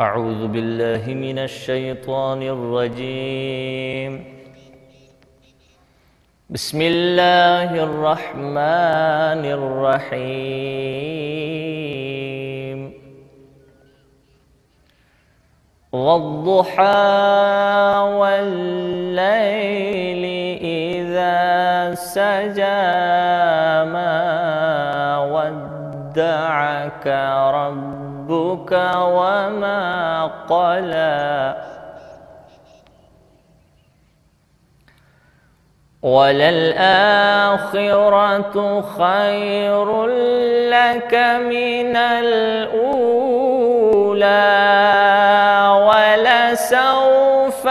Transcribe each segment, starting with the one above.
أعوذ بالله من الشيطان الرجيم. بسم الله الرحمن الرحيم. والضحى والليل إذا سجى ما ودعك ربك وما قلى. وللآخرة خير لك من الأولى ولسوف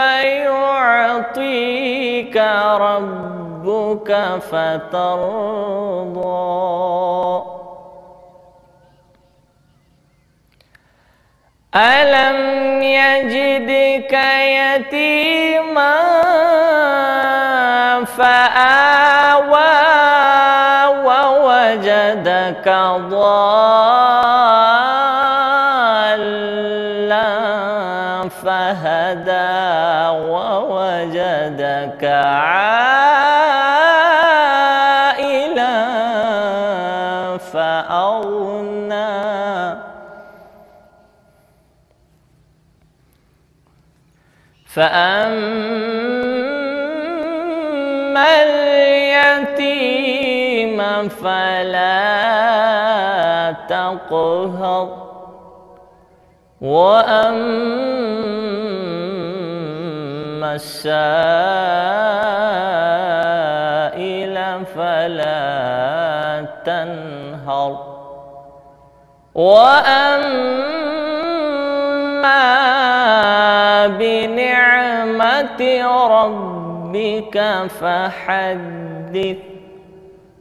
يعطيك ربك فترضى. ألم يجدك يتيما فآوى ووجدك ضالا فهدى ووجدك عائلا فأما اليتيم فلا تقهر وأما السائل فلا تنهر وأما بنعمة ربك فحدث.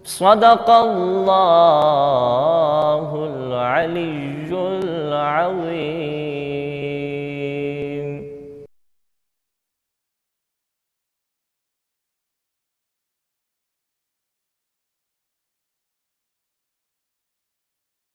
صدق الله العلي العظيم.